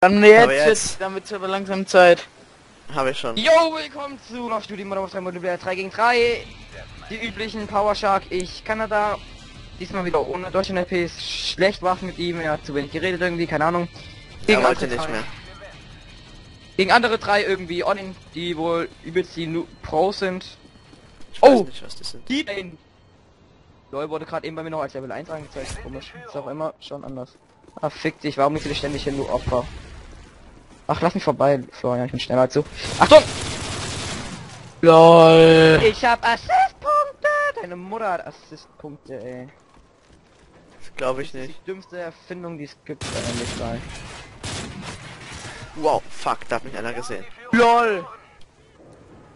Dann jetzt, Aber jetzt- jetzt dann wird's aber langsam Zeit. Habe ich schon. Yo, willkommen zu noch Studio Modern Warfare Multiplayer 3 gegen 3. Die üblichen Power Shark, ich Kanada. Diesmal wieder ohne Deutschland LPs. Schlecht war's mit ihm, er hat zu wenig geredet irgendwie, keine Ahnung. Er wollte andere nicht drei- mehr. Gegen andere drei irgendwie online, die wohl übelst die Nu- Pros sind. Ich Oh! weiß nicht, was das sind. Die den. LOL wurde gerade eben bei mir noch als Level 1 angezeigt. Komisch. Ist auch immer schon anders. Ah, fick dich, warum nicht du ständig hin, du Opfer? Ach, lass mich vorbei, Florian, ich bin schneller als du. Achtung! LOL. Ich hab Assistpunkte! Deine Mutter hat Assistpunkte, ey. Das glaube ich Das ist nicht. die dümmste Erfindung, die es gibt, eigentlich sei. Wow, fuck, da hat mich einer gesehen. LOL.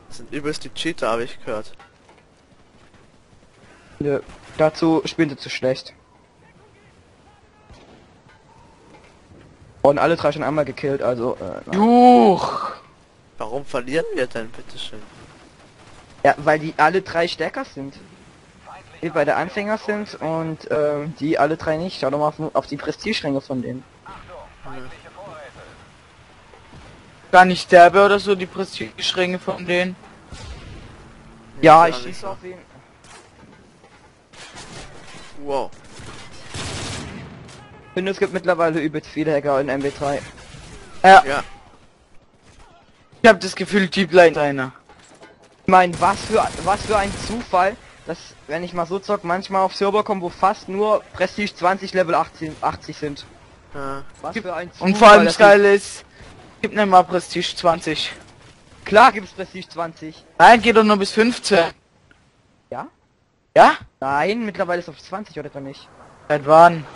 Das sind übelst die Cheater, habe ich gehört. Nö, dazu spielen sie zu schlecht. Und alle drei schon einmal gekillt, also, äh. Juch. Warum verlieren wir denn, bitteschön? Ja, weil die alle drei stärker sind. Die bei der Anfänger sind und ähm, die alle drei nicht. Schau doch mal auf, auf die Prestige-Ränge von denen. Gar nicht derbe oder so, die Prestige-Ränge von denen. Ja, gar ich schieße auf ihn. Wow. Ich finde, es gibt mittlerweile übelst viele Hacker in MB3. Ja, Ja, ich habe das Gefühl, Deep Line ist einer. Ich meine, was für was für ein Zufall, dass wenn ich mal so zock, manchmal auf Server kommen, wo fast nur Prestige 20 Level 80, 80 sind. ja. Was für ein Zufall. Und vor allem das Geile ist, gib nicht mal Prestige 20. die- Klar gibt's Prestige 20. Nein, geht doch nur bis 15. Ja? Ja? Nein, mittlerweile ist es auf 20 oder etwa nicht. Seit wann?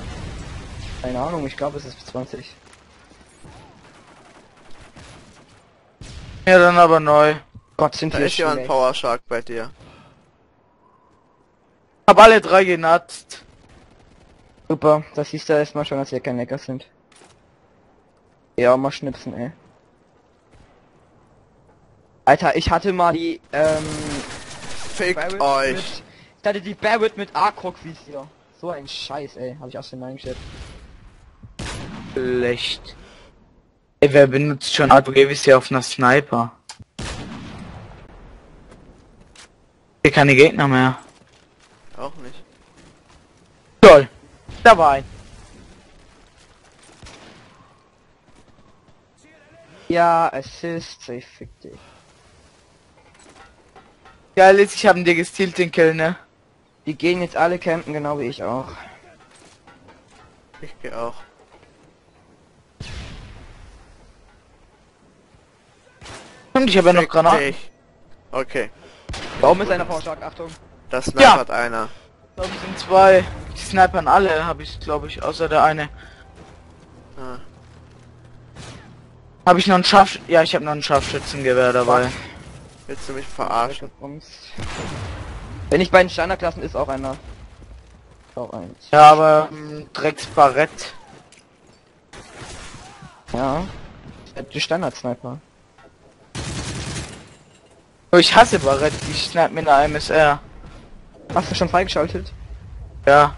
Keine Ahnung, ich glaube es ist 20. Ja, dann aber neu. Gott, sind Da wir ist jemand schlecht. Power Shark bei dir. Hab alle drei genatzt. Super, das siehst du erstmal schon, dass wir kein Lecker sind. Ja, mal schnipsen, ey. Alter, ich hatte mal die, ähm... Fickt euch. Mit, ich hatte die Barrett mit Arkrok Visier. So ein Scheiß, ey. Hab ich aus dem eingestellt. Schlecht. Ey, wer benutzt schon APG auf einer Sniper? Hier keine Gegner mehr. Auch nicht. Toll. Da war ein. Ja, Assist, ich fick dich. Geil ist, ich habe dir gestealt den Kill, ne? Die gehen jetzt alle campen, genau wie ich auch. Ich gehe auch. Und ich habe ja noch Granaten. Okay, Warum ist einer Shark? Achtung. das Sniper Ja. hat einer. Ich glaube, es sind zwei. Die snipern alle, habe ich, glaube ich, außer der eine. Ah. Habe ich noch ein Scharf... Ja, ich habe noch ein Scharfschützengewehr dabei. Willst du mich verarschen? Wenn ich bei den Standardklassen ist auch einer. Auch eins. Ja, aber ähm, Drecksbarett. Ja. Die Standard-Sniper. Oh, ich hasse Barett. Ich snipe mit einer MSR. Hast du schon freigeschaltet? Ja.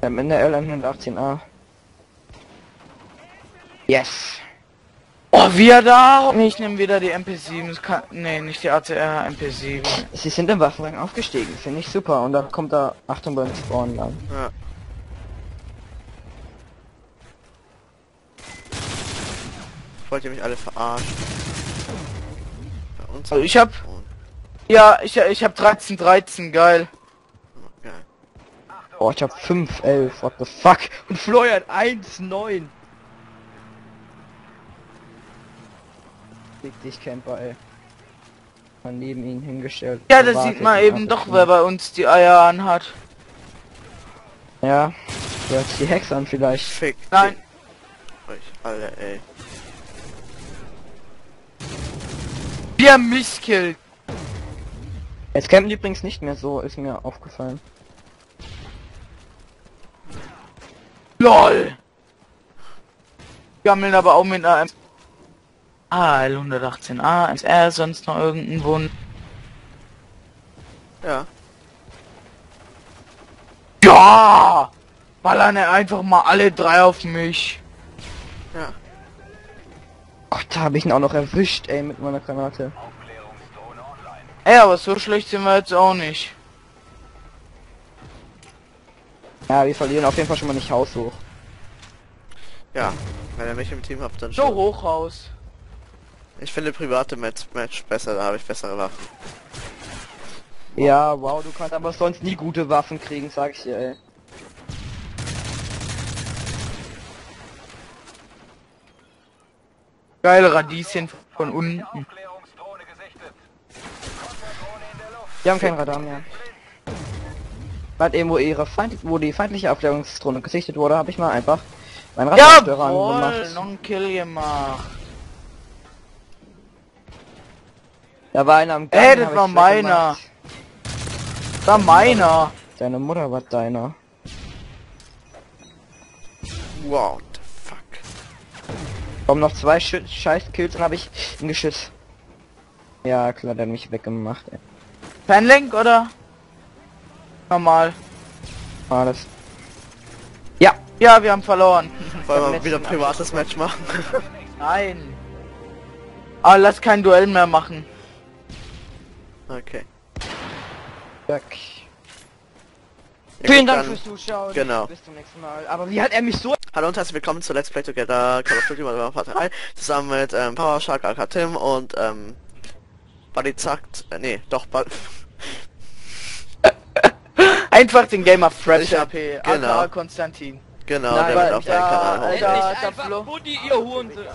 Ähm, in der L118A. Yes. Oh, wir da. Nee, ich nehme wieder die MP7. Das kann... Nee, nicht die ACR, MP7. Sie sind im Waffenrang aufgestiegen, finde ich super. Und dann kommt da Achtung beim Spawn lang. Ja. Wollt ihr mich alle verarschen? Bei uns Also ich hab... Und- Ja, ich, ich hab 13, 13, geil. Oh, ich hab 5, 11, what the fuck? Und Florian 1, 9. Fick dich, Camper, ey. Mal neben ihn hingestellt. Ja, das sieht man eben doch, wer bei uns die Eier anhat. Ja. Du hast die Hex an vielleicht. Fick Nein. euch alle, ey. Wir haben mich killt. Jetzt campen die übrigens nicht mehr so, ist mir aufgefallen. LOL. Gammeln aber auch mit einer... Ah, L118A, MSR, sonst noch irgendein Wund. Ja. Ja! Ballern er einfach mal alle drei auf mich. Ja. Da habe ich ihn auch noch erwischt, ey, mit meiner Granate. Ey, aber so schlecht sind wir jetzt auch nicht. Ja, wir verlieren auf jeden Fall schon mal nicht haushoch. Ja, wenn ihr mich im Team habt, dann So schon. Hochhaus. Ich finde private Match, Match besser, da habe ich bessere Waffen. Ja, wow, du kannst aber sonst nie gute Waffen kriegen, sag ich dir, ey. Geile Radieschen von unten. Wir haben kein Radar mehr. Weil eben wo ihre Feind wo die feindliche Aufklärungsdrohne gesichtet wurde, habe ich mal einfach meinen Radarstörer angemacht. noch ein Kill gemacht. Da war einer am Gang, Ey, das war meiner. weggemacht. Da meiner. Deine Mutter war deiner. Wow, the fuck. Noch zwei Schü scheiß Kills, dann habe ich ein Geschiss. Ja, klar, der hat mich weggemacht, ey. Fanlink oder? Normal. Alles. Ja, Ja, wir haben verloren. Wollen wir wieder letzten privates Match machen? Nein. Aber lass kein Duell mehr machen. okay. Jack. Ja, Vielen gut, Dank dann- fürs Zuschauen. genau. Bis zum nächsten Mal. Aber wie hat er mich so... Hallo und herzlich willkommen zu Let's Play Together Call of Duty Modern Warfare 3 zusammen mit ähm, Power Shark, AK Tim und ähm, Buddy Zackt, äh, nee, doch, Bud Einfach den Gamer Fresh Ich hab- AP. genau. aka Konstantin. genau, Nein, der wird auf deinen Kanal Alter, hoch. da- da Flo- Buddy, ihr Hurensohn.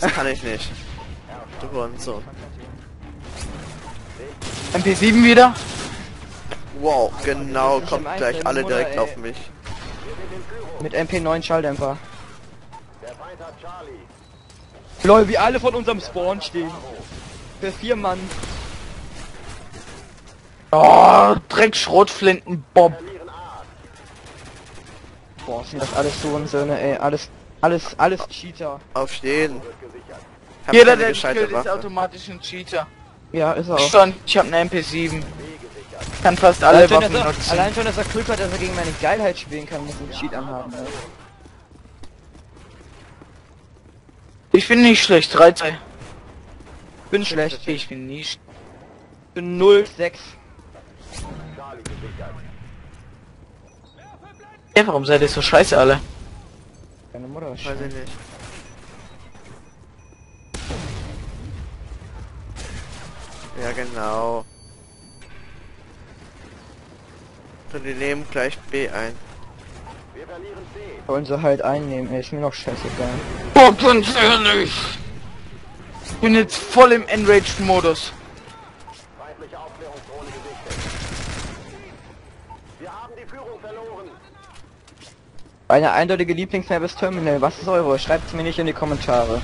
Das kann ich nicht. Du Hurensohn. MP7 wieder. Wow, genau, kommt gleich alle direkt auf mich. Mit MP9 Schalldämpfer. Lol, wie alle von unserem Spawn stehen. Für vier Mann. Oh, Dreck Schrotflinten Bob. Boah, sind das alles Hurensöhne, ey. Alles, alles, alles Cheater. Auf jeden. Hab Jeder, der killt, ist automatisch ein Cheater. Ja, ist er auch. Schon, ich habe eine MP7. Kann fast alle Allein schon, Waffen dass er, nutzen. allein schon, dass er Glück hat, dass er gegen meine Geilheit spielen kann, muss ein Cheat anhaben. Ey. Ich bin nicht schlecht, 13. Bin schlecht. Ich bin nicht. Bin 0-6. Ja, warum seid ihr so scheiße alle? Deine Mutter ist Weiß ich nicht. Ja, genau. Und die nehmen gleich B ein. Wollen sie halt einnehmen, ey. Ist mir noch scheißegal. Boah, ganz ehrlich. Ich bin jetzt voll im Enraged-Modus. Eine eindeutige Lieblingsmap ist Terminal. Was ist eure? Schreibt es mir nicht in die Kommentare.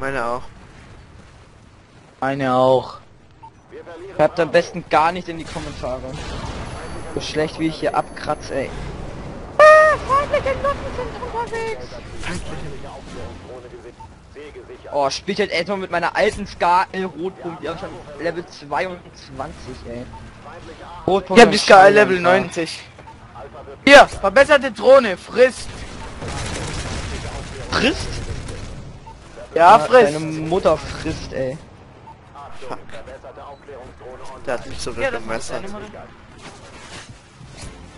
Meine auch. Eine auch. Schreibt am besten gar nicht in die Kommentare. So schlecht wie ich hier abkratze, ey. Oh, spielt jetzt erstmal mit meiner alten Ska äh, Rotpunkt. Die haben schon Level 22, ey. Rotpunkt Ich hab die Sky Level Schalldämpfer. 90. Hier, verbesserte Drohne, frisst. Frisst? Ja, Deine frisst. Mutter frisst, ey. Fuck. Der hat mich so Ja, das ist weggemessert. deine Mutter.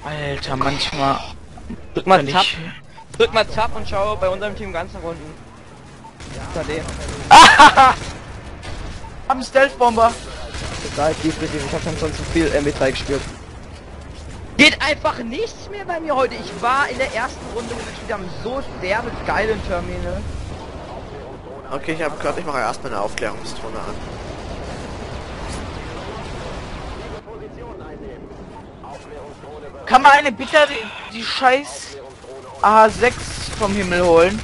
Alter, manchmal. Drück mal Tab. Drück mal Tab und schau bei unserem Team ganzen Hab einen Stealth-Bomber. Total. Ich hab schon sonst zu viel MB3 gespielt. Geht einfach nichts mehr bei mir heute. Ich war in der ersten Runde und wir haben so derbe geilen Terminal. Okay, ich habe gehört, ich mache erstmal eine Aufklärungsdrohne an. Kann man eine bitte die, die scheiß AH6 vom Himmel holen?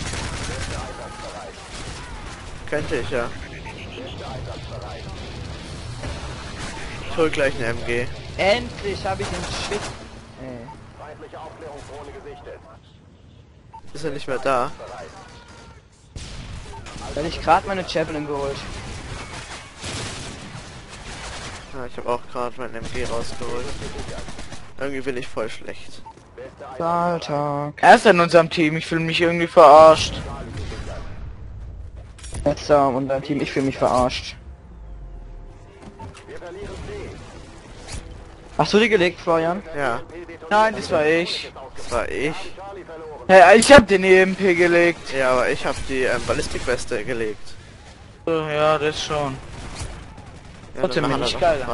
Könnte ich ja. Ich hol gleich eine MG. Endlich habe ich den Shit. Ey. Ist er nicht mehr da? Weil ich gerade meine Javelin geholt. Ja, ich habe auch gerade mein MG rausgeholt. Irgendwie bin ich voll schlecht. Alter. Er ist in unserem Team, ich fühle mich irgendwie verarscht. Letzter und dein Team, ich fühle mich verarscht. Hast du die gelegt, Florian? Ja, Nein, das war ich. das war ich. Hey, ich hab den EMP gelegt. Ja, aber ich habe die ähm, Ballistikweste gelegt. Ja, das schon. Ja, danach bin ich geil.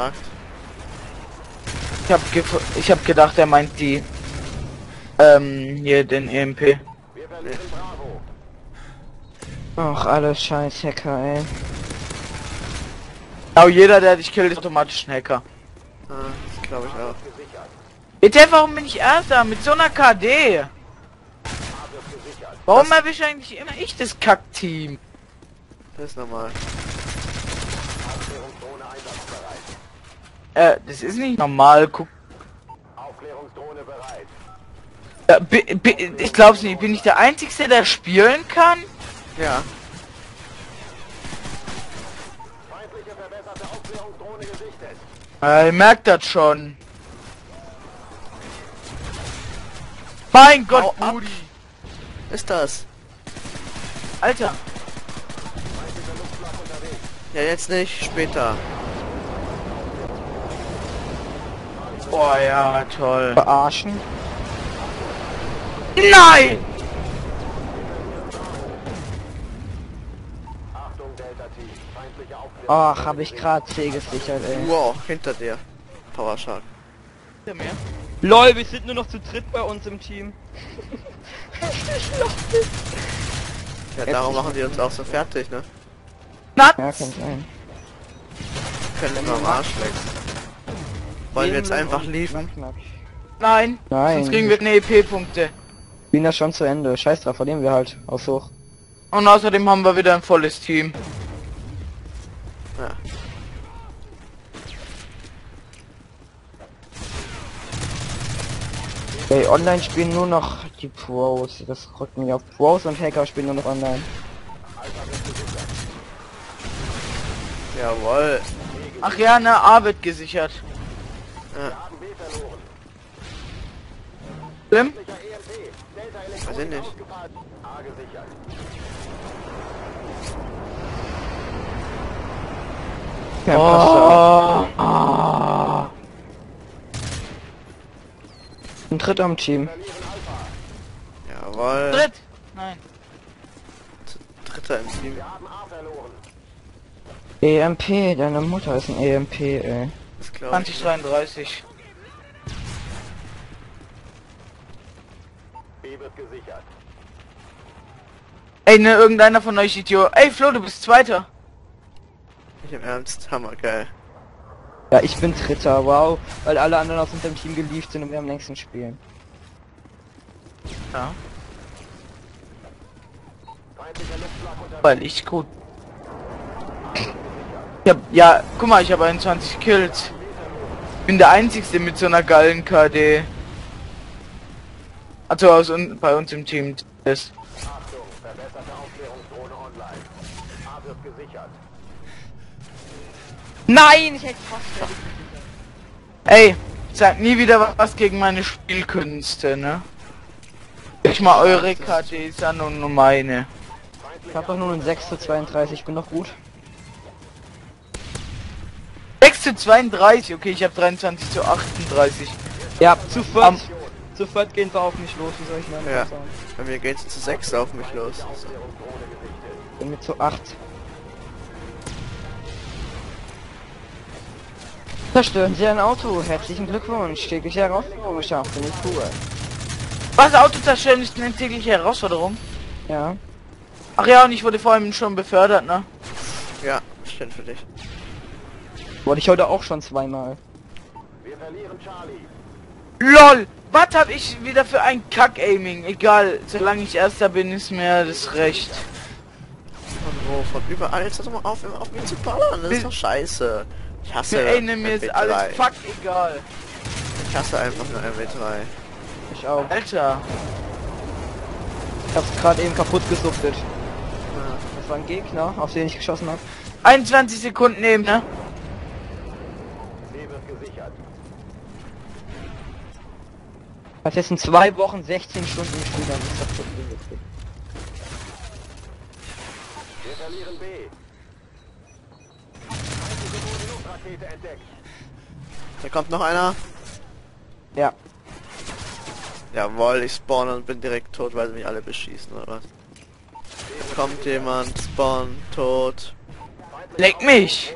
Ich hab, ich hab gedacht, er meint die, ähm, hier den EMP. Ach, alles scheiß Hacker, ey. Genau, jeder, der dich killt, ist automatisch ein Hacker. Ah, das glaube ich auch. Bitte, warum bin ich Erster mit so einer KD? Warum erwische eigentlich immer ich das Kackteam? Das ist normal. Äh, das ist nicht normal, guck. Ja, bi- bi- ich glaub's nicht, bin ich der Einzige, der spielen kann? Ja, Ja, ihr merkt das schon. Mein Gott, Hau. Budi. ist das. Alter. Ja, jetzt nicht, später. Oh ja, toll. Verarschen? Nein! Ach, habe ich gerade C gesichert, ey. Wow, hinter dir. Power Shark. Hinter mir. LOL, wir sind nur noch zu dritt bei uns im Team. Ja, darum machen die uns auch so fertig, ne? Nuts! Ja, kann sein. Können immer am Arsch lecken. Wollen wir jetzt einfach liefern? Nein, Nein. sonst kriegen wir keine EP-Punkte. Spielen das schon zu Ende. Scheiß drauf, verlieren wir halt. Aus hoch. Und außerdem haben wir wieder ein volles Team. Ey, online spielen nur noch die Pros. Das rückt mich auf. Pros und Hacker spielen nur noch online. Jawohl. Ach ja, ne, A wird gesichert. Ja, Schlimm? weiß ich nicht. Ja. Oh, ah. Ein Dritter am Team. Jawohl. Dritt! Nein. Dritter im Team. EMP, deine Mutter ist ein EMP, ey. Das glaube ich. 2033. Ey, ne, irgendeiner von euch Idiot. Ey, Flo, du bist Zweiter. Nicht im Ernst. Hammergeil. Ja, ich bin Dritter, wow. Weil alle anderen aus unserem Team geliefert sind und wir am längsten spielen. Ja. Weil ich gut. Ich hab, ja, guck mal, ich habe 21 Kills. Bin der einzigste mit so einer geilen KD. Also aus un bei uns im Team ist. Nein, ich hätte fast Ey, sag nie wieder was gegen meine Spielkünste, ne? Ich mal eure KDs an und nur meine. Ich hab doch nur einen 6 zu 32, ich bin doch gut. 6 zu 32, okay, ich habe 23 zu 38. Ja, zu viert. Am- zu viert gehen wir auf mich los, wie soll ich denn Ja. sagen? Bei mir geht's zu sechs auf mich los. Bin mit zu 8. Zerstören Sie ein Auto. Herzlichen Glückwunsch. Tägliche Herausforderung geschafft. Finde ich cool. Was, Auto zerstören ist eine tägliche Herausforderung? Ja. Ach ja, und ich wurde vorhin schon befördert, ne? Ja, stimmt für dich. Wurde ich heute auch schon zweimal. LOL! Was hab ich wieder für ein Kack-Aiming? Egal, solange ich Erster bin, ist mir das recht. Von wo? Von überall. Jetzt hör doch mal auf, auf mich zu ballern. Das ist doch scheiße. Ich hasse ne, mir ist MW3. alles fuck egal. Ich hasse einfach nur MW3. Ich auch. Alter. Ich hab's gerade eben kaputt gesuchtet. Das war ein Gegner, auf den ich geschossen habe. 21 Sekunden eben, ne? Hat jetzt in zwei Wochen 16 Stunden gespielt, dann ist das gesuchtet. Wir verlieren B. Feindliche Bodenluftrakete entdeckt. Da kommt noch einer. Ja. Jawohl, ich spawne und bin direkt tot, weil sie mich alle beschießen, oder was? Da kommt jemand, spawn, tot. Leck mich!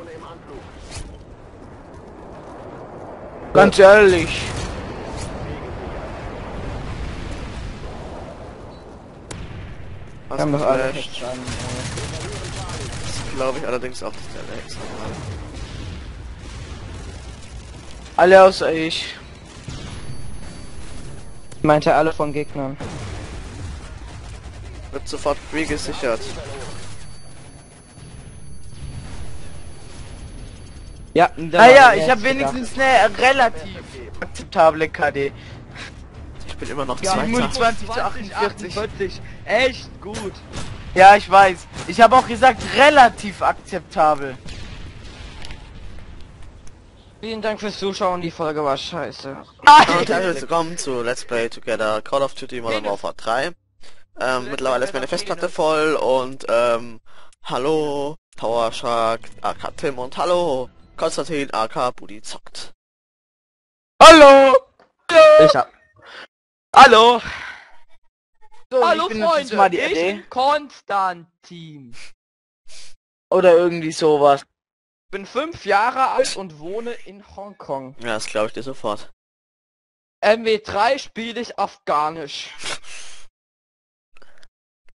Ganz ehrlich. Was Wir haben doch alle äh, Glaube ich allerdings auch, dass der Lex Alle außer ich. Ich meinte alle von Gegnern. Wird sofort B gesichert. Ja, Ah ich habe wenigstens eine relativ akzeptable KD. Ich bin immer noch. Zweiter. 27 zu 48. 48. Echt gut. Ja, ich weiß. Ich habe auch gesagt, relativ akzeptabel. Vielen Dank fürs Zuschauen, die Folge war scheiße. Und herzlich willkommen zu Let's Play Together Call of Duty Modern Warfare 3. Ähm, mittlerweile ist meine Festplatte voll und ähm, hallo Power Shark, AK Tim und hallo Konstantin AK Budi zockt. Hallo! Ich hab. Hallo! So, Hallo ich jetzt Freunde, mal die ich bin Konstantin. Oder irgendwie sowas. Bin fünf Jahre alt und wohne in Hongkong. Ja, das glaube ich dir sofort. MW3 spiele ich Afghanisch.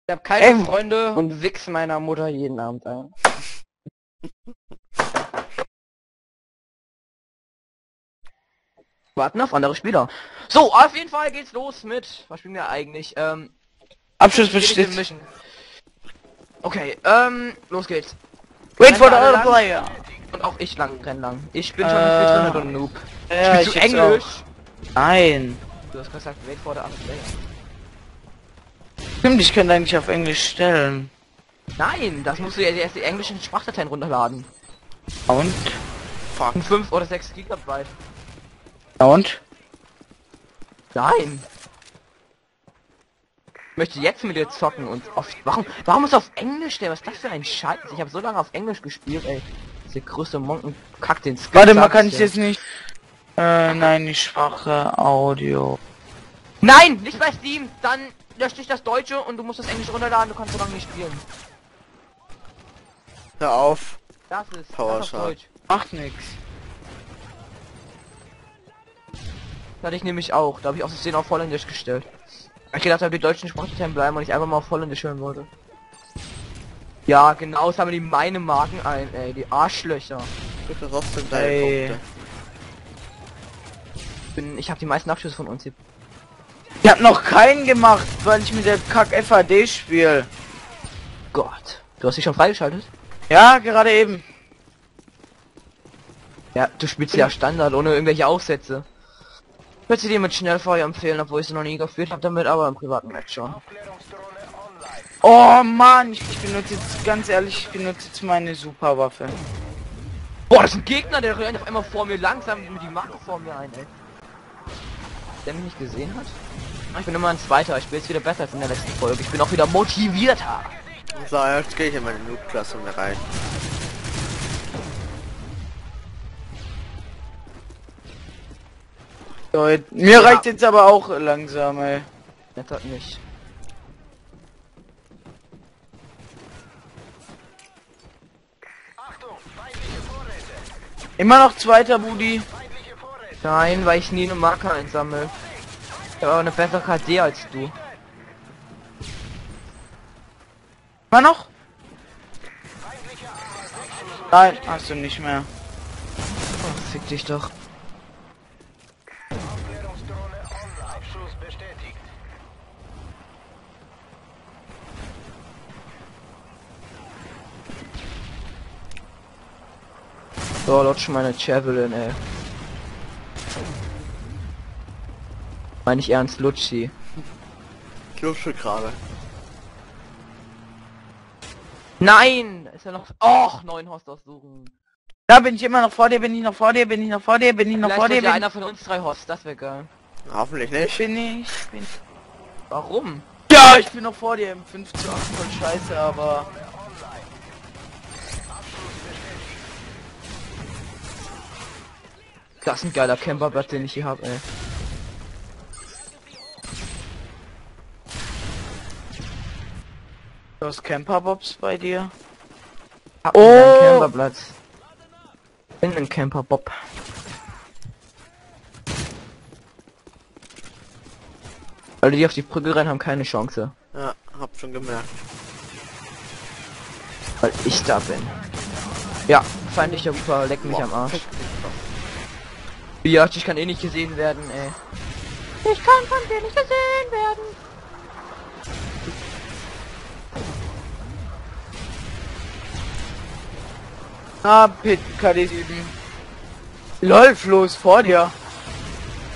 Ich habe keine Ähm. Freunde und wichs meiner Mutter jeden Abend ein. Warten auf andere Spieler. So, auf jeden Fall geht's los mit. Was spielen wir eigentlich? Ähm, Abschluss besteht. Mission. Okay, ähm, los geht's. Wait for the other lang. player. Und auch ich lang, renn lang. Ich bin schon Äh, viel drin und Noob. Ja, Spielst du Englisch? auch. Nein. Du hast gesagt, wait for the other player. Stimmt, ich könnte eigentlich auf Englisch stellen. Nein, das musst du ja erst die englischen Sprachdateien runterladen. Und? Fuck. Und 5 oder 6 Gigabyte. Und? Nein. Ich möchte jetzt mit dir zocken und auf warum warum ist auf Englisch der was ist das für ein Scheiß? Ich habe so lange auf Englisch gespielt, ey. Der größte Monkenkack den Skill Warte mal, kann ich jetzt nicht... Äh, nein, die Sprache Audio. Nein, nicht bei Steam, dann löscht dich das Deutsche und du musst das Englische runterladen, du kannst so lange nicht spielen. Hör auf. Das ist Power das ist auf Shot. Deutsch. Macht nix. Hatte ich nämlich auch. Da habe ich auch das Szene auf Holländisch gestellt. Ich gedacht habe, die deutschen Sprachdateien bleiben und ich einfach mal auf Holländisch hören wollte. Ja, genau, sammeln die meine Marken ein, ey, die Arschlöcher. Bitte trotzdem deine Ey. Punkte. Ich bin, ich habe die meisten Abschlüsse von uns hier. Ich hab noch keinen gemacht, weil ich mit der Kack FAD spiele. Gott. Du hast dich schon freigeschaltet? Ja, gerade eben. Ja, du spielst ja Standard, ohne irgendwelche Aufsätze. Ich würde dir mit Schnellfeuer empfehlen, obwohl ich es noch nie geführt habe damit, aber im privaten Match schon. Oh Mann, ich, ich benutze jetzt, ganz ehrlich, ich benutze jetzt meine Superwaffe. Boah, das ist ein Gegner, der rennt auf einmal vor mir langsam mit die Marke vor mir ein, ey. Der mich nicht gesehen hat? Ich bin immer ein Zweiter, ich bin jetzt wieder besser als in der letzten Folge. Ich bin auch wieder motivierter. So, jetzt gehe ich in meine Noob-Klasse mehr rein. Jetzt- mir reicht jetzt aber auch langsam, ey. Das hat nicht. Achtung. Immer noch zweiter Budi. Nein, weil ich nie eine Marke einsammle. Ich habe aber eine bessere KD als du. Immer noch? Nein, hast du nicht mehr. Oh, fick dich doch. Aufklärungsdrohne online. Abschuss bestätigt. So, lutsch meine Javelin, ey. Meine ich ernst, Lutschi. Ich lusche gerade. Nein! Ist ja noch... Och, neuen Host aussuchen. Da bin ich immer noch vor dir, bin ich noch vor dir, bin ich noch vor dir, bin ich noch Vielleicht vor dir, bin, einer von uns drei Hosts, das wäre geil. Hoffentlich nicht. bin ich, bin Warum? Ja, ich bin noch vor dir im 5 zu 8 voll scheiße, aber Das ist ein geiler Camperblatt, den ich hier habe, ey. Du hast Camperbobs bei dir? Hab Oh! oh. Camperblatt. Bin ein Camperbob. Alle, die auf die Brücke rennen, haben keine Chance. Ja, hab schon gemerkt. Weil ich da bin. Ja, feindlicher Reaper, leck mich Boah, am Arsch. Ja, ich kann eh nicht gesehen werden, ey. Ich kann von dir nicht gesehen werden. Ah, Pit, KD7. LOL, Flo ist vor dir.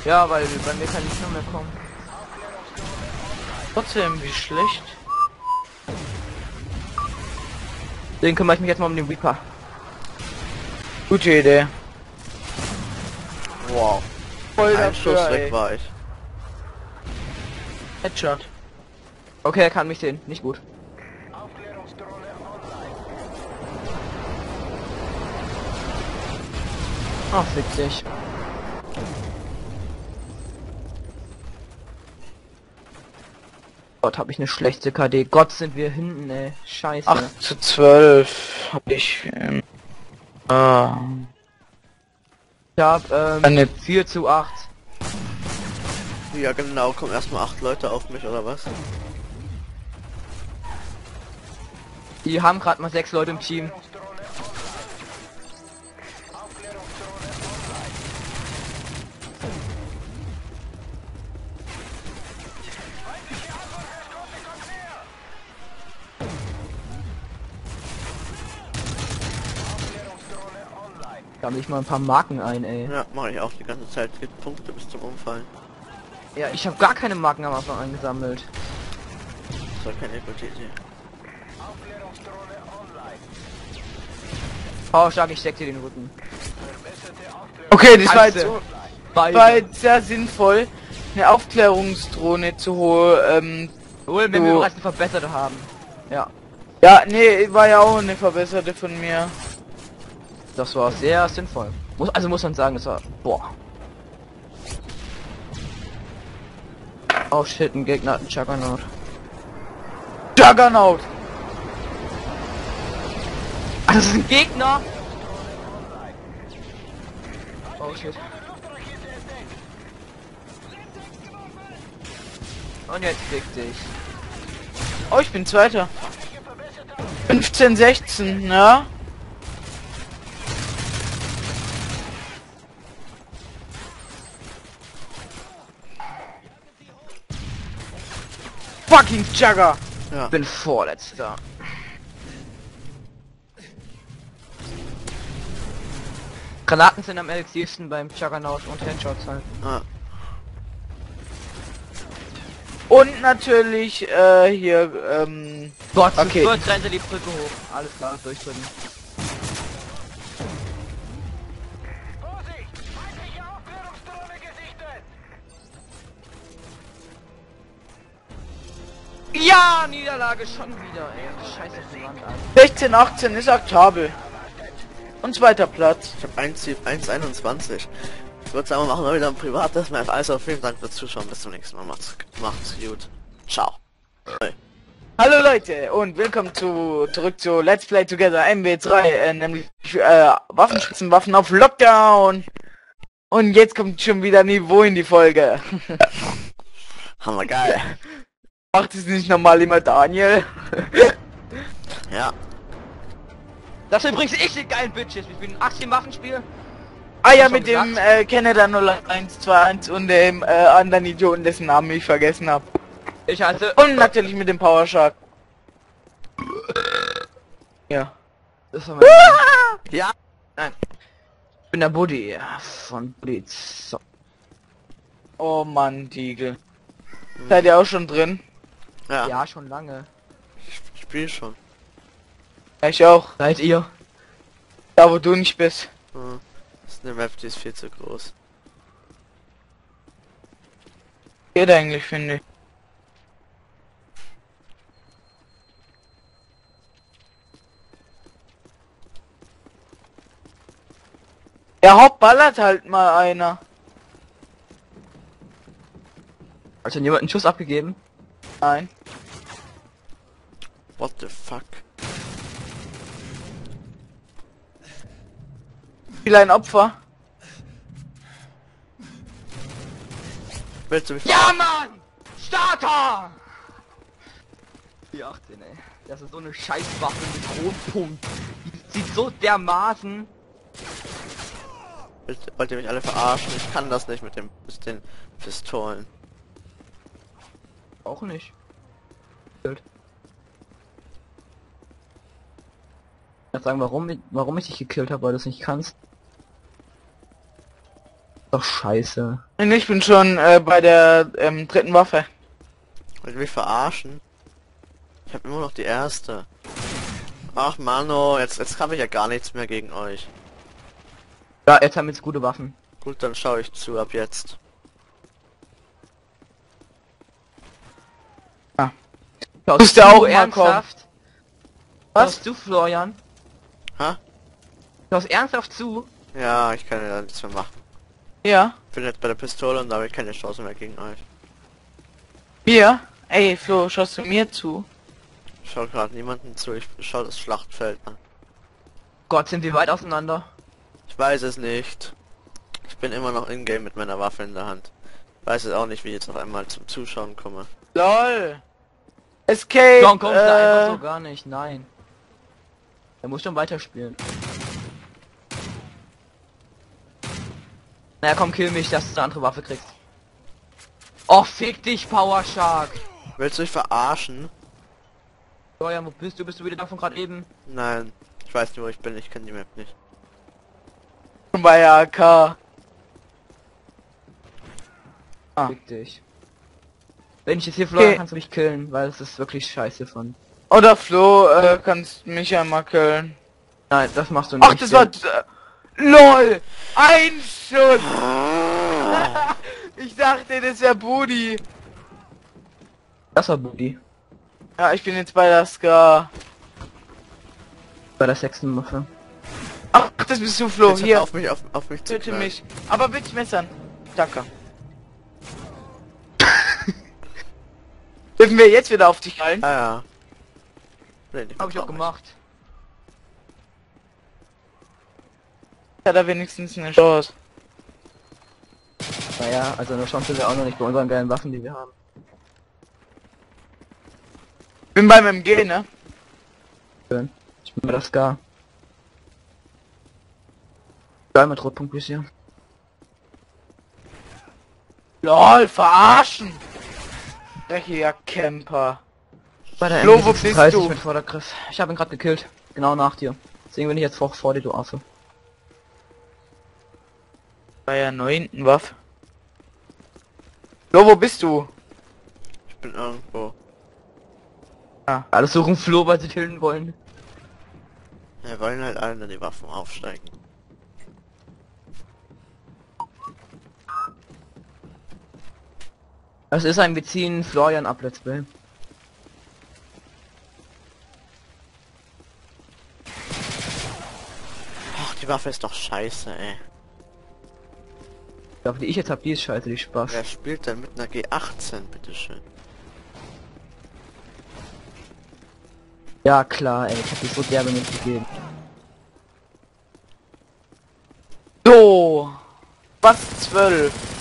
Ja, weil bei mir kann nicht mehr kommen. Trotzdem, wie schlecht. Den kümmere ich mich jetzt mal um den Reaper. Gute Idee. Wow. Voll Ein Schuss dafür, weg ey. war ich. Headshot. Okay, er kann mich sehen. Nicht gut. Ach, witzig. Gott, habe ich eine schlechte KD. Gott, sind wir hinten, ey. Scheiße. 8 zu 12 hab ich. Ähm, ah, ich hab, ähm, eine 4 zu 8. Ja genau, kommen erstmal acht Leute auf mich oder was? Die haben gerade mal sechs Leute im Team. Sammle ich mal ein paar Marken ein, ey. Ja, mache ich auch die ganze Zeit. Gibt Punkte bis zum Umfallen. Ja, ich habe gar keine Marken am Anfang eingesammelt. Das war keine. Oh, stark, ich steck dir den Rücken. Okay, das war jetzt, so- Beide. war jetzt sehr sinnvoll, eine Aufklärungsdrohne zu holen. Ähm, Wohl, wenn wir bereits eine verbesserte haben. Ja, ja, nee, war ja auch eine verbesserte von mir. Das war sehr sinnvoll. Muss, also muss man sagen, das war... Boah. Oh shit, ein Gegner hat einen Juggernaut. Juggernaut! Ah, das ist ein Gegner! Oh shit. Und jetzt fick dich. Oh, ich bin Zweiter. 15, 16, ja? Fucking Jugger! Ja. Bin vorletzter. Granaten sind am effektivsten beim Juggernaut und Headshots halt. Ah, Und natürlich, äh, hier, ähm, Gott, Okay. okay. rennt die Brücke hoch. Alles klar, durchdrücken. Ja, Niederlage schon wieder, ey. Scheiße auf die Wand an. 16, 18 ist akzeptabel. Und zweiter Platz. ich habe 1,21. Ich würde sagen, wir machen mal wieder ein privates Map. Also vielen Dank fürs Zuschauen. Bis zum nächsten Mal. Macht's, macht's gut. Ciao. Hey. Hallo Leute und willkommen zu zurück zu Let's Play Together MW3, äh, nämlich äh, Waffenschützenwaffen auf Lockdown. Und jetzt kommt schon wieder Niveau in die Folge. Hammer geil. Macht es nicht normal immer Daniel? Ja. Das sind übrigens ich die geilen Bitches. Ich bin ein 18 Waffenspiel. Ah ja, mit dem gesagt? äh, Canada 0121 und dem äh, anderen Idioten, dessen Namen ich vergessen habe. Ich heiße... Und natürlich mit dem Power Shark. Ja. Das war mein Ja. Ich bin der Buddy von Blitz. Oh Mann, Diegel. Seid ihr auch schon drin? Ja. Ja, schon lange. Ich spiel schon. Ich auch. Seid ihr? Da wo du nicht bist. Hm. Das ist eine Map, die ist viel zu groß. Geht eigentlich, finde ich. Ja, hopp, ballert halt mal einer. Also jemand einen Schuss abgegeben? Nein. What the fuck? Viel ein Opfer. Willst du mich Ja, Mann! Starter! Die 18, ey. Das ist so eine Scheißwaffe mit Rotpunkt. Die sieht so dermaßen... Wollt, wollt ihr mich alle verarschen? Ich kann das nicht mit dem mit den Pistolen. Auch nicht. Bild. Ich sagen, warum, ich- warum ich dich gekillt habe, weil du es nicht kannst. Doch scheiße. Ich bin schon äh, bei der ähm, dritten Waffe. Wollt ihr mich verarschen? Ich habe immer noch die erste. Ach Mano, jetzt jetzt habe ich ja gar nichts mehr gegen euch. Ja, jetzt haben wir jetzt gute Waffen. Gut, dann schaue ich zu ab jetzt. Schaust Muss der du auch kommen. ernsthaft? Was? Schaust du, Florian? Ha? Schaust ernsthaft zu? Ja, ich kann ja nichts mehr machen. Ja. Ich bin jetzt bei der Pistole und da habe ich keine Chance mehr gegen euch. Mir? Ey, Flo, schaust du mir zu? Ich schaue gerade niemanden zu, ich schaue das Schlachtfeld an. Gott, sind wir weit auseinander. Ich weiß es nicht. Ich bin immer noch in-game mit meiner Waffe in der Hand. Weiß es auch nicht, wie ich jetzt auf einmal zum Zuschauen komme. LOL. Escape. John kommt da äh, einfach so gar nicht, nein. Er muss schon weiterspielen. Naja, komm, kill mich, dass du eine andere Waffe kriegst. Oh, fick dich, Power Shark. Willst du mich verarschen? Florian, wo bist du? Bist du wieder da von gerade eben? Nein. Ich weiß nicht, wo ich bin, ich kenne die Map nicht. bei AK. Ah. Fick dich. Wenn ich jetzt hier Florian, Okay. kannst du mich killen, weil es ist wirklich scheiße von. Oder Flo, äh, kannst mich ja mal killen. Nein, das machst du nicht. Ach, das war... Äh, LOL. Ein Schuss. ich dachte, das wäre Budi. Das war Booty. Ja, ich bin jetzt bei der Ska. Bei der sechsten Waffe. Ach, das bist du, Flo. Jetzt Hier, auf mich, auf, auf mich zu töte mich. Aber bitte messern. Danke. Dürfen wir jetzt wieder auf dich fallen? Ah ja. Nee, Hab ich auch gemacht. Hat er wenigstens eine Chance. Naja, also eine Chance wir auch noch nicht bei unseren geilen Waffen, die wir haben. Bin beim MG, ne? Schön. Ich bin bei der Ska. Geil mit Rotpunkt bis hier. LOL, verarschen! Dreckiger Camper. Bei der Flo, wo bist MG36 du? mit Vordergriff. Ich habe ihn gerade gekillt. Genau nach dir. Deswegen bin ich jetzt vor, vor dir, du Affe. Bei der neunten Waffe. Flo, wo bist du? Ich bin irgendwo. Alles suchen Flo, weil sie killen wollen. Wir wollen halt alle die Waffen aufsteigen. Es ist ein, wir ziehen Florian ab, Let's Play. Ach, die Waffe ist doch scheiße, ey. Ich glaube, die ich jetzt hab, die ist scheiße, die Spaß. Wer spielt denn mit einer G18, bitteschön? Ja, klar, ey, ich hab die so derbe mitgegeben. So. Was zwölf?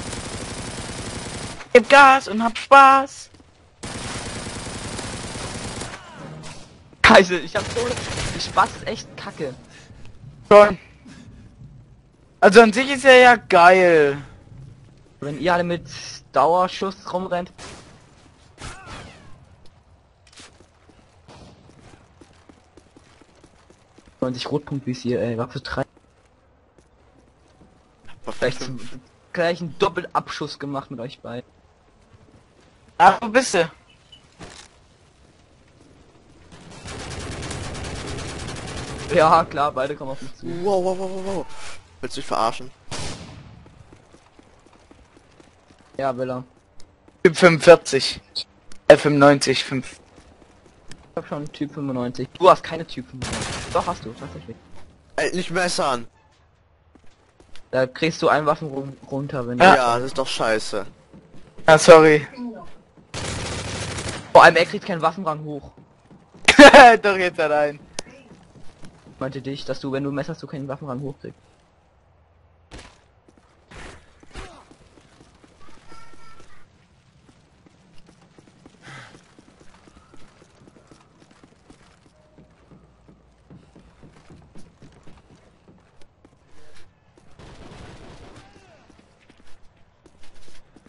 Gib Gas und hab Spaß. Scheiße, ich hab so... Spaß ist echt kacke. Schon. Also an sich ist er ja geil. Wenn ihr alle mit Dauerschuss rumrennt. Und sich Rotpunkt wie hier, ey, Waffe 3. Waffe Gleich, fünf. zum, gleich einen Doppelabschuss gemacht mit euch beiden. Ach, wo bist du? Ja, klar, beide kommen auf mich zu. Wow, wow, wow, wow, wow. Willst du mich verarschen? Ja, will er. Typ 45. Äh, 95, 5. Ich hab schon Typ 95. Du hast keine Typ 95. Doch, hast du, tatsächlich. Ey, nicht messern! Da kriegst du einen Waffen run- runter, wenn Ja. du... das ist doch scheiße. Ah, sorry. Vor allem er kriegt keinen Waffenrang hoch. Doch jetzt allein. Meinte dich, dass du, wenn du Messer hast, du keinen Waffenrang hochkriegst.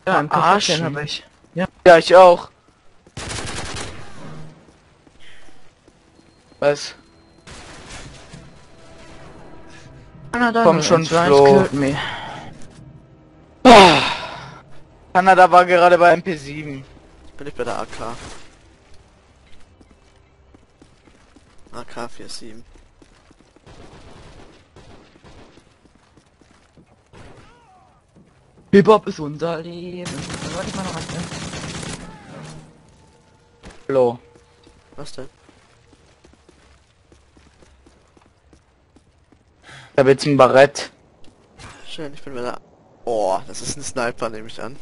Ja, Arschen. Kofferchen habe ich. Ja, ich auch. Was? Komm schon, Flo. me. Ah. Kanada war gerade bei MP7. Bin ich bei der AK. AK-47. Hip-Hop ist unser Leben. Warte mal noch was, ne? Flo. Was denn? Ich hab jetzt ein Barett. Schön, ich bin bei der... Oh, das ist ein Sniper, nehme ich an.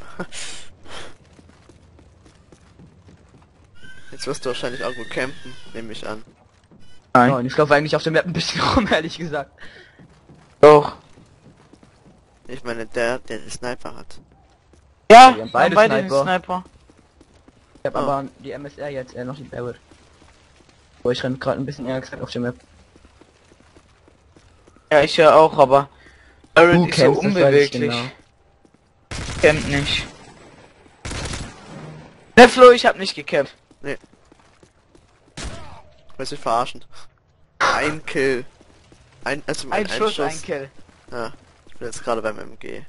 Jetzt wirst du wahrscheinlich irgendwo campen, nehme ich an. Nein. Nein, ich laufe eigentlich auf der Map ein bisschen rum, ehrlich gesagt. Doch. Ich meine, der, der den Sniper hat. Ja, Wir haben beide, beide beide Sniper. Sniper. Ich habe Oh. aber die MSR jetzt, äh, noch die Barrett. Boah, ich renn gerade ein bisschen eher gesagt auf der Map. Ja, ich ja auch, aber Du ist so unbeweglich. genau. Campt nicht. Ne, Flo, ich hab nicht gecampt. Willst du mich verarschen? Ein Kill. Ein, also Ein, ein, Schuss, ein Kill. Ja, ich bin jetzt gerade beim MG.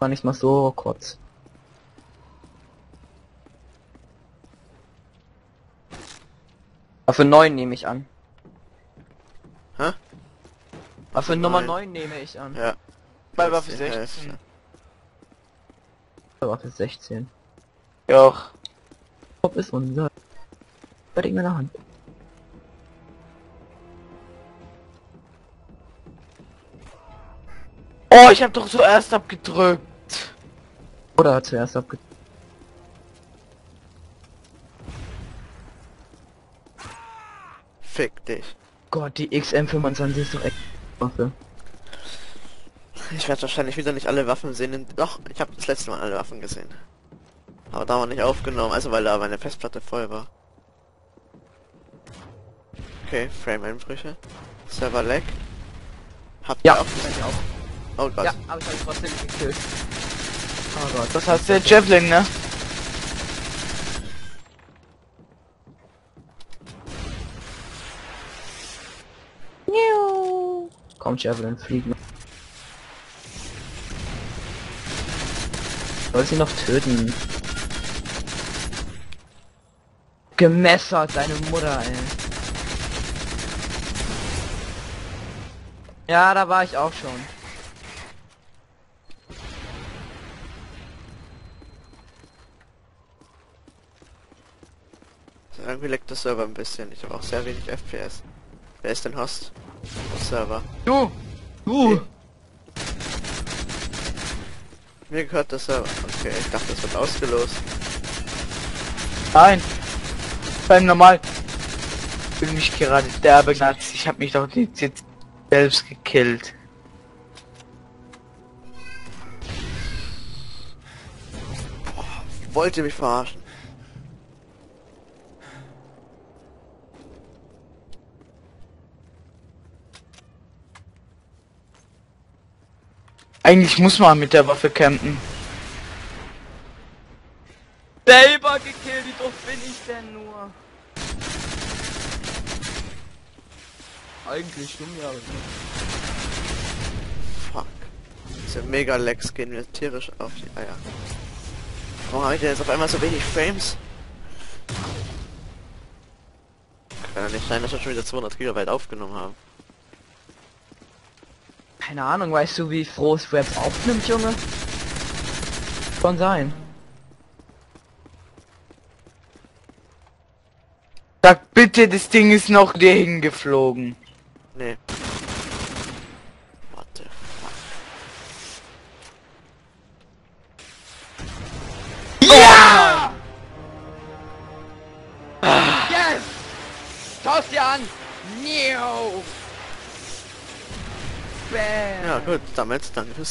War nicht mal so kurz. Waffe 9 nehme ich an. Hä? Waffe Nummer neun. 9 nehme ich an. Ja. Bei Waffe die 16. Hälfte. Waffe 16. Doch. Top ist unser. Bei in meiner Hand. Oh, ich hab doch zuerst abgedrückt. Oder hat zuerst abge... Fick dich. Gott, die XM25 ist doch echt Waffe. Ich werde wahrscheinlich wieder nicht alle Waffen sehen. Doch, ich habe das letzte Mal alle Waffen gesehen. Aber da war nicht aufgenommen, also weil da meine Festplatte voll war. Okay, Frame-Einbrüche. Server lag. Habt ihr Ja, auch? Oh Gott. Ja, aber ich habe trotzdem gekillt. Oh Gott. Das heißt der Javelin, ne? Komm, Javelin, fliegen. Soll sie noch töten? Gemessert, deine Mutter, ey. Ja, da war ich auch schon. Irgendwie leckt der Server ein bisschen. Ich habe auch sehr wenig FPS. Wer ist denn Host? Server. Du! Du! Mir gehört der Server. Okay, ich dachte, es wird ausgelost. Nein! Beim normal. Ich bin mich gerade derbe genatzt. Ich hab mich doch jetzt jetzt selbst gekillt. Wollt ihr mich verarschen? Eigentlich muss man mit der Waffe campen. Selber gekillt, wie doof bin ich denn nur? Eigentlich dumm, ja. Fuck. Diese mega Lags gehen mir tierisch auf die Eier. Warum habe ich denn jetzt auf einmal so wenig Frames? Kann ja nicht sein, dass wir schon wieder 200 Gigabyte aufgenommen haben. Keine Ahnung, weißt du, wie froh es Web aufnimmt, Junge? Kann sein. Sag bitte, das Ding ist noch dir hingeflogen. Nee. Damit danke fürs